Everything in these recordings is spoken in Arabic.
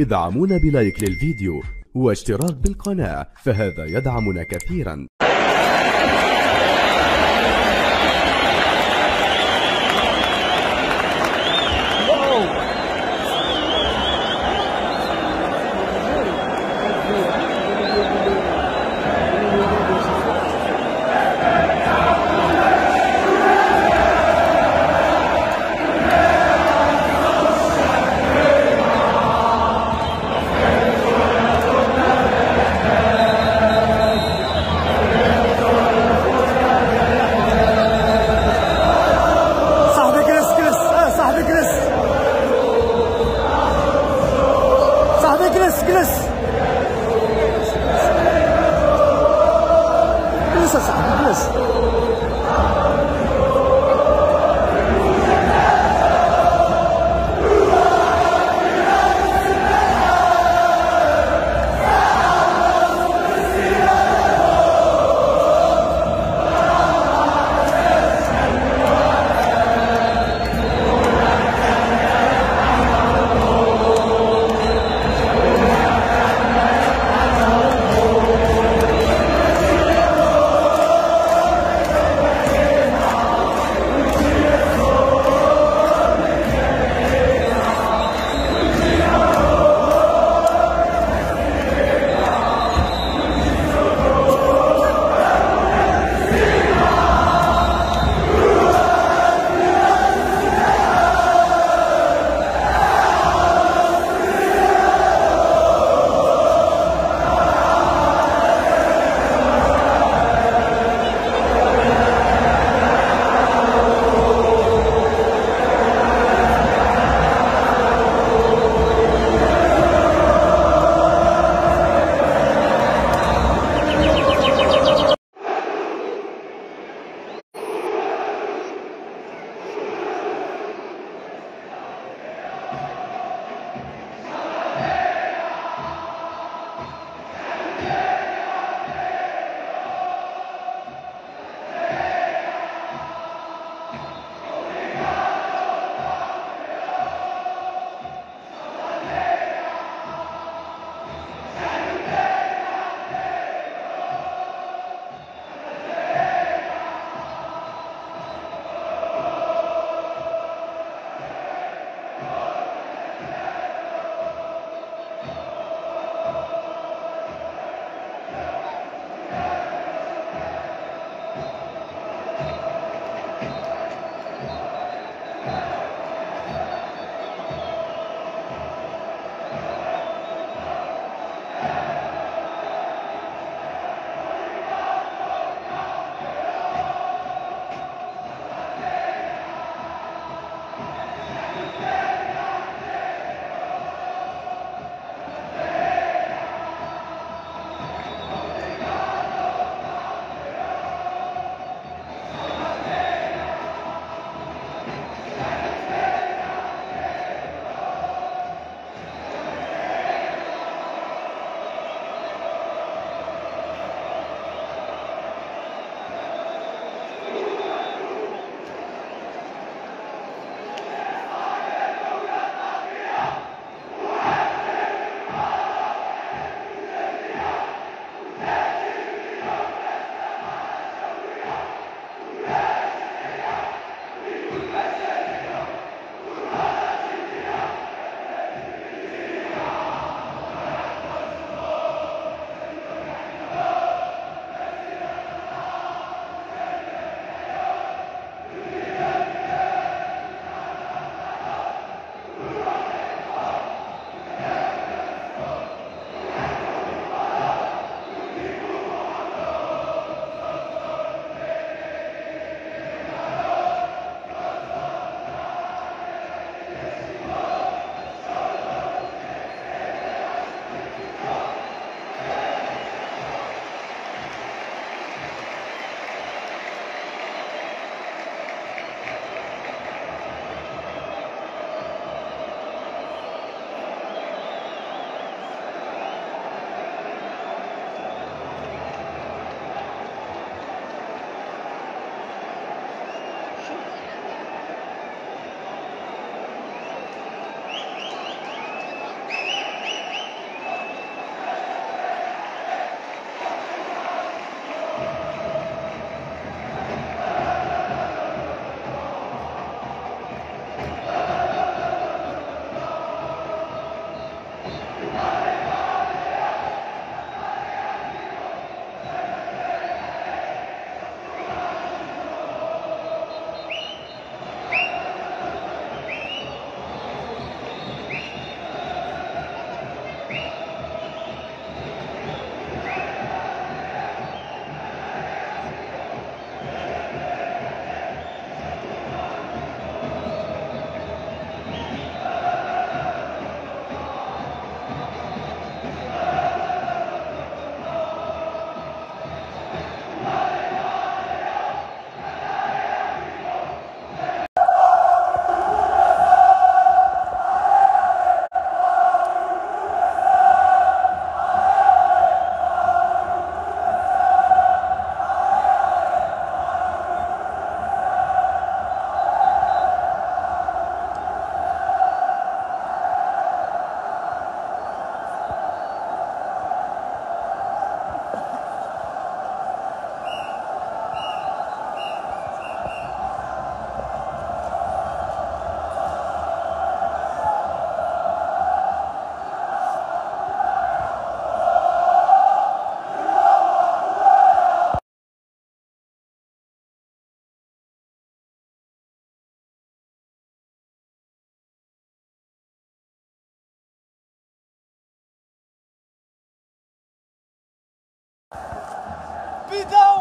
ادعمونا بلايك للفيديو واشتراك بالقناة فهذا يدعمنا كثيرا. 这啥意思？Vida!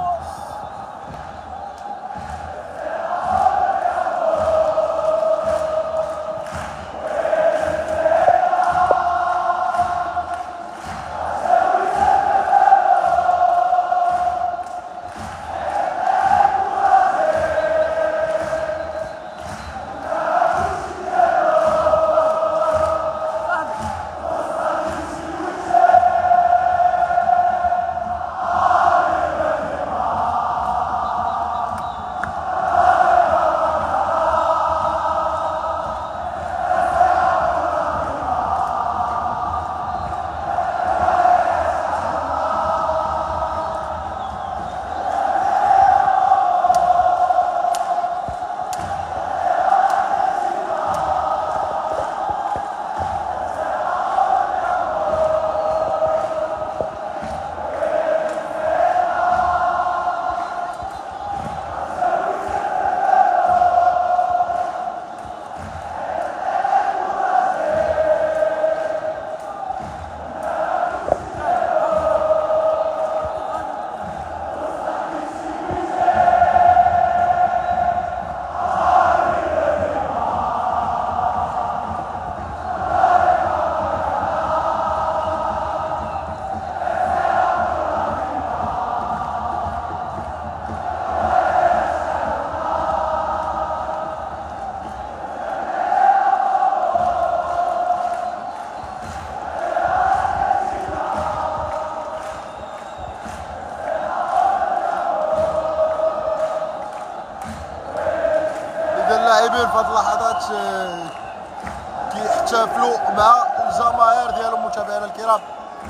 كيحتفلوا مع الجماهير ديالهم متابعينا الكرام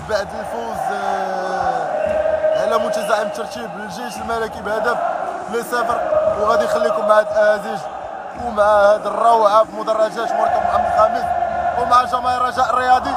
بعد الفوز آه، على متزعم الترتيب الجيش الملكي بهدف لصفر. وغادي نخليكم مع هاد الازيج ومع هاد الروعة في مدرجات مركب محمد الخامس ومع جماهير الرجاء الرياضي.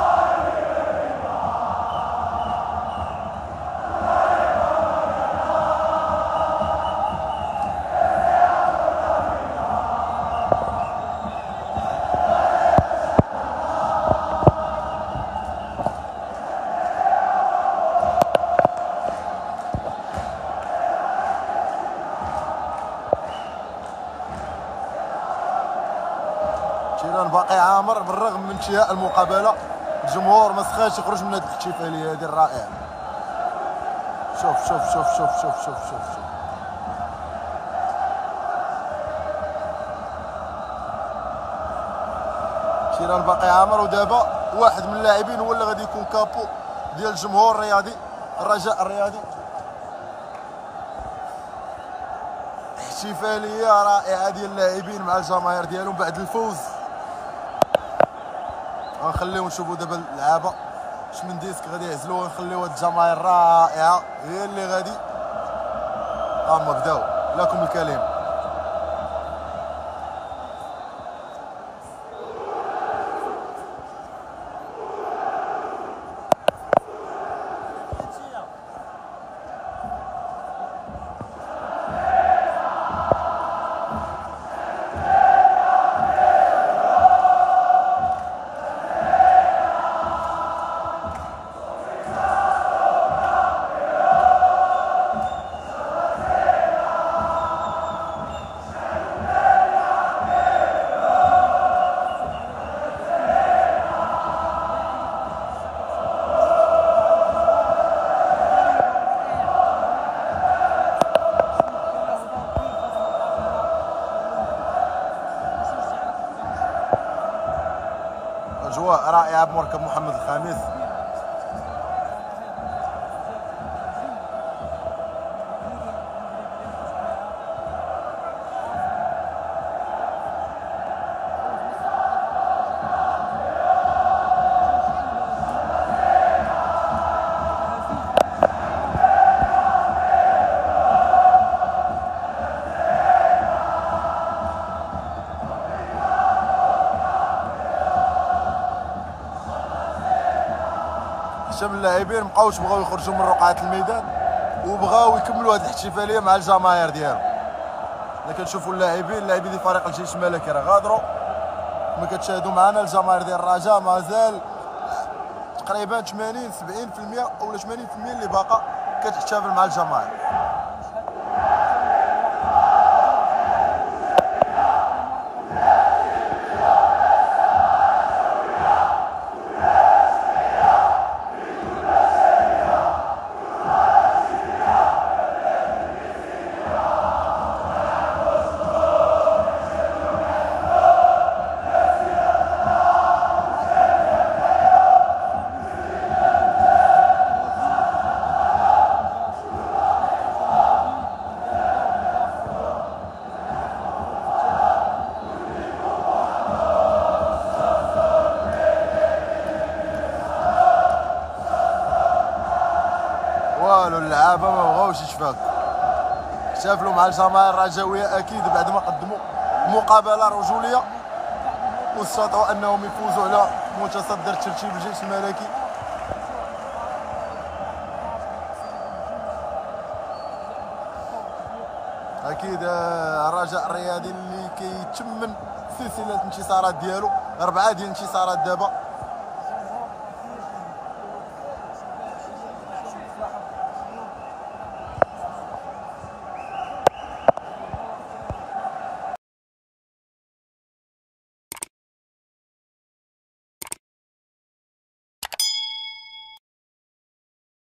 انتهاء المقابلة. الجمهور ما سخاش يخرج من هذه الاحتفاليه هذه الرائعة. شوف شوف شوف شوف شوف شوف شوف, شوف. تيران باقي عامر ودابا واحد من اللاعبين هو اللي غادي يكون كابو ديال الجمهور الرياضي الرجاء الرياضي. احتفالية رائعة ديال اللاعبين مع الجماهير ديالهم بعد الفوز. غنخليو نشوفوا دابا اللعابة. اش من ديسك غادي يعزلوا ونخليو هاد الجماهير الرائعة. هي اللي غادي. هما بداو لكم الكلمة اللاعبين مابقاوش بغاو يخرجوا من رقعة الميدان وبغاو يكملوا هذه الاحتفالية مع الجماهير ديالهم. إلا كنشوفوا اللاعبين اللاعبين ديال فريق الجيش الملكي راه غادروا. كما كتشاهدوا معنا الجماهير ديال الرجاء مازال تقريبا 80 70% ولا 80% اللي باقا كتحتفل مع الجماهير. والو اللعابه ما بغاوش يتفاهموا احتفلوا مع الجماهير الرجاويه أكيد بعد ما قدموا مقابلة رجولية. واستطاعوا أنهم يفوزوا على متصدر ترتيب الجيش الملكي. أكيد آه، الرجاء الرياضي اللي كيتمن سلسلة الانتصارات ديالو أربعة ديال الانتصارات دابا.